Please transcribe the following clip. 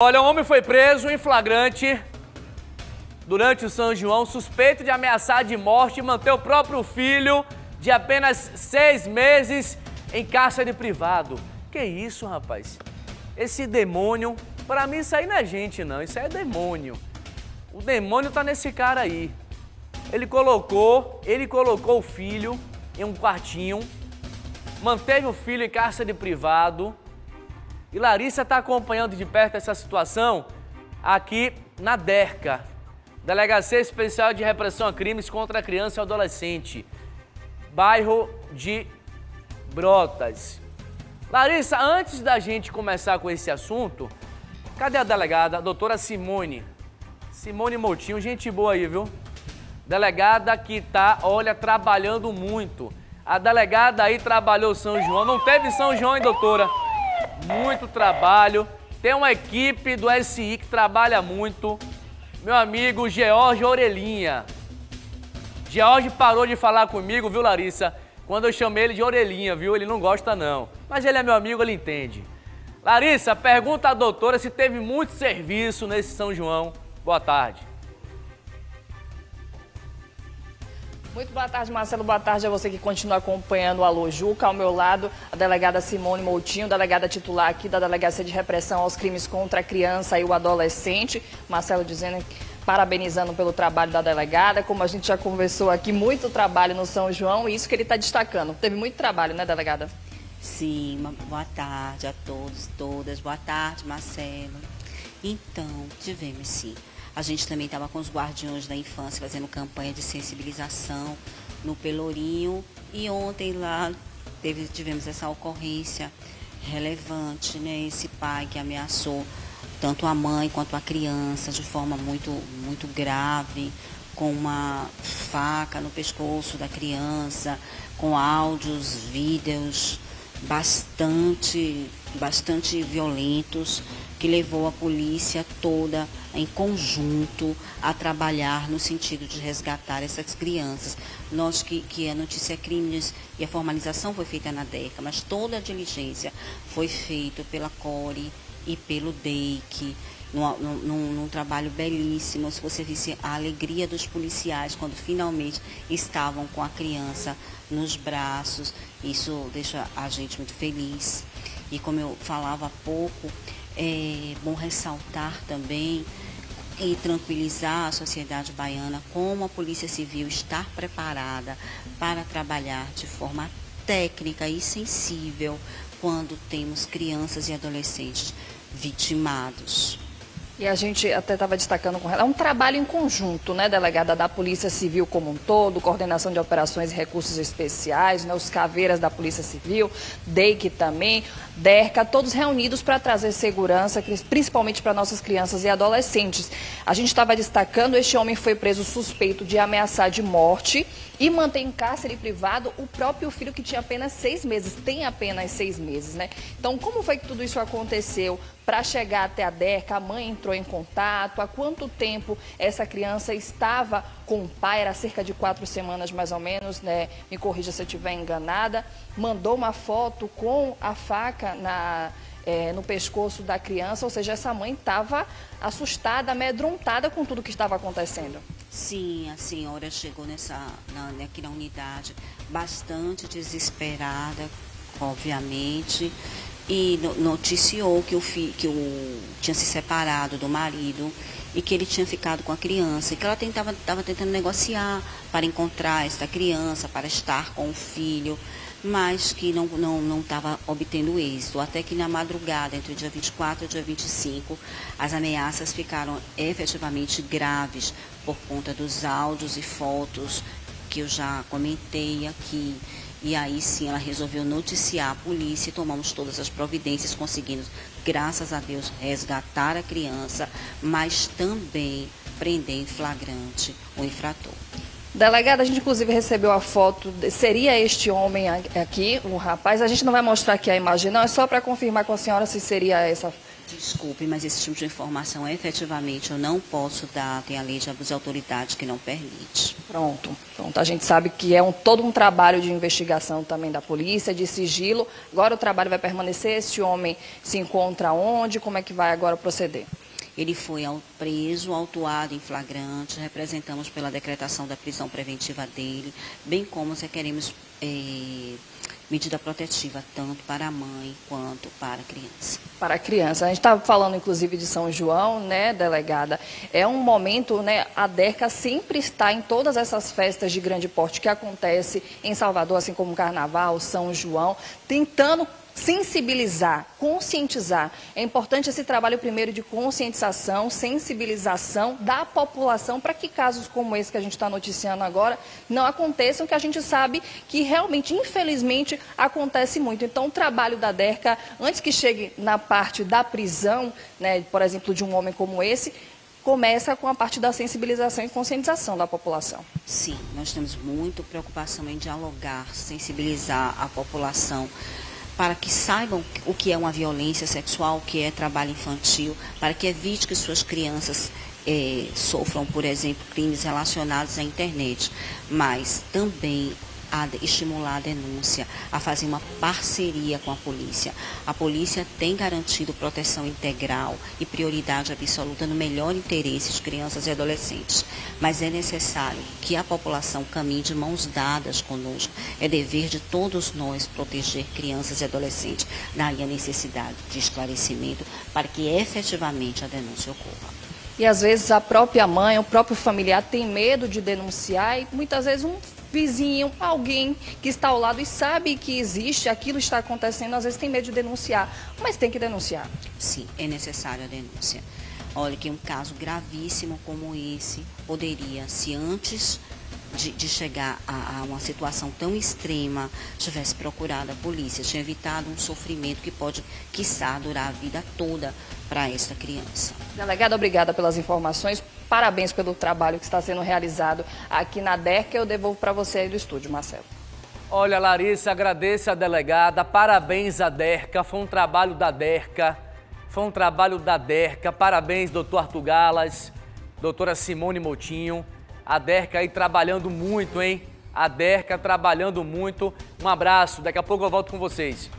Olha, um homem foi preso em flagrante durante o São João, suspeito de ameaçar de morte e manter o próprio filho de apenas seis meses em cárcere privado. Que isso, rapaz? Esse demônio, para mim isso aí não é gente não, isso aí é demônio. O demônio tá nesse cara aí. Ele colocou, ele colocou o filho em um quartinho, manteve o filho em cárcere privado, e Larissa está acompanhando de perto essa situação aqui na DERCA, Delegacia Especial de Repressão a Crimes contra a Criança e Adolescente, bairro de Brotas. Larissa, antes da gente começar com esse assunto, cadê a delegada, a doutora Simone? Simone Moutinho, gente boa aí, viu? Delegada que tá, olha, trabalhando muito. A delegada aí trabalhou São João. Não teve São João, hein, doutora? Muito trabalho. Tem uma equipe do SI que trabalha muito. Meu amigo George Orelhinha. George parou de falar comigo, viu, Larissa? Quando eu chamei ele de Orelhinha, viu? Ele não gosta, não. Mas ele é meu amigo, ele entende. Larissa, pergunta à doutora se teve muito serviço nesse São João. Boa tarde. Muito boa tarde, Marcelo. Boa tarde a você que continua acompanhando o Alô Juca. Ao meu lado, a delegada Simone Moutinho, delegada titular aqui da Delegacia de Repressão aos Crimes contra a Criança e o Adolescente. Marcelo dizendo parabenizando pelo trabalho da delegada. Como a gente já conversou aqui, muito trabalho no São João e isso que ele está destacando. Teve muito trabalho, né, delegada? Sim, boa tarde a todos, todas. Boa tarde, Marcelo. Então, tivemos sim a gente também estava com os guardiões da infância fazendo campanha de sensibilização no Pelourinho. E ontem lá teve, tivemos essa ocorrência relevante, né? Esse pai que ameaçou tanto a mãe quanto a criança de forma muito, muito grave, com uma faca no pescoço da criança, com áudios, vídeos bastante, bastante violentos que levou a polícia toda em conjunto a trabalhar no sentido de resgatar essas crianças. Nós que, que a notícia crimes e a formalização foi feita na DECA, mas toda a diligência foi feita pela CORE e pelo DEIC, num, num, num, trabalho belíssimo. Se você visse a alegria dos policiais quando finalmente estavam com a criança nos braços, isso deixa a gente muito feliz. E como eu falava há pouco, é bom ressaltar também e tranquilizar a sociedade baiana como a Polícia Civil está preparada para trabalhar de forma técnica e sensível quando temos crianças e adolescentes vitimados. E a gente até estava destacando com ela, é um trabalho em conjunto, né, delegada da Polícia Civil como um todo, coordenação de operações e recursos especiais, né, os caveiras da Polícia Civil, DEIC também, DERCA, todos reunidos para trazer segurança, principalmente para nossas crianças e adolescentes. A gente estava destacando, este homem foi preso suspeito de ameaçar de morte e mantém em cárcere privado o próprio filho que tinha apenas seis meses, tem apenas seis meses, né? Então, como foi que tudo isso aconteceu? Para chegar até a DERCA, a mãe entrou em contato, há quanto tempo essa criança estava com o pai, era cerca de quatro semanas mais ou menos, né? Me corrija se eu estiver enganada. Mandou uma foto com a faca na é, no pescoço da criança, ou seja, essa mãe estava assustada, amedrontada com tudo que estava acontecendo. Sim, a senhora chegou nessa, na, aqui na unidade bastante desesperada, obviamente, e noticiou que o, fi, que o tinha se separado do marido e que ele tinha ficado com a criança e que ela estava tentando negociar para encontrar esta criança, para estar com o filho mas que não estava não, não obtendo êxito. Até que na madrugada, entre o dia 24 e o dia 25, as ameaças ficaram efetivamente graves por conta dos áudios e fotos que eu já comentei aqui. E aí sim ela resolveu noticiar a polícia e tomamos todas as providências, conseguindo, graças a Deus, resgatar a criança, mas também prender em flagrante o infrator. Delegada, a gente inclusive recebeu a foto, seria este homem aqui, o rapaz. A gente não vai mostrar aqui a imagem, não, é só para confirmar com a senhora se seria essa, Desculpe, mas esse tipo de informação efetivamente eu não posso dar, tem a lei de abuso de autoridade que não permite. Pronto, pronto. A gente sabe que é um, todo um trabalho de investigação também da polícia, de sigilo. Agora o trabalho vai permanecer, esse homem se encontra onde, como é que vai agora proceder? Ele foi preso, autuado em flagrante, representamos pela decretação da prisão preventiva dele, bem como requeremos eh, medida protetiva tanto para a mãe quanto para a criança. Para a criança. A gente estava falando, inclusive, de São João, né, delegada? É um momento, né, a DERCA sempre está em todas essas festas de grande porte que acontece em Salvador, assim como o Carnaval, São João, tentando sensibilizar, conscientizar. É importante esse trabalho primeiro de conscientização, sensibilização da população para que casos como esse que a gente está noticiando agora não aconteçam, que a gente sabe que realmente, infelizmente, acontece muito. Então, o trabalho da DERCA, antes que chegue na parte da prisão, né, por exemplo, de um homem como esse, começa com a parte da sensibilização e conscientização da população. Sim, nós temos muita preocupação em dialogar, sensibilizar a população para que saibam o que é uma violência sexual, o que é trabalho infantil, para que evite que suas crianças é, sofram, por exemplo, crimes relacionados à internet, mas também a estimular a denúncia, a fazer uma parceria com a polícia. A polícia tem garantido proteção integral e prioridade absoluta no melhor interesse de crianças e adolescentes, mas é necessário que a população caminhe de mãos dadas conosco. É dever de todos nós proteger crianças e adolescentes. Daí a necessidade de esclarecimento para que efetivamente a denúncia ocorra. E às vezes a própria mãe, o próprio familiar tem medo de denunciar e muitas vezes um vizinho, alguém que está ao lado e sabe que existe, aquilo está acontecendo, às vezes tem medo de denunciar, mas tem que denunciar. Sim, é necessário a denúncia. Olha que um caso gravíssimo como esse poderia, se antes de, de chegar a, a, uma situação tão extrema, tivesse procurado a polícia, tinha evitado um sofrimento que pode, quiçá, durar a vida toda para esta criança. Delegada, obrigada pelas informações. Parabéns pelo trabalho que está sendo realizado aqui na DERCA. Eu devolvo para você aí do estúdio, Marcelo. Olha, Larissa, agradeço a delegada. Parabéns à DERCA. Foi um trabalho da DERCA. Foi um trabalho da DERCA. Parabéns, doutor Arthur Galas, doutora Simone Motinho. A DERCA aí trabalhando muito, hein? A DERCA trabalhando muito. Um abraço. Daqui a pouco eu volto com vocês.